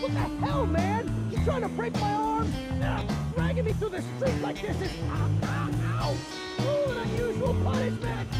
What the hell, man? You trying to break my arm? Ugh, dragging me through the streets like this is... Ah, ah, ow, ow, ow! An unusual punishment!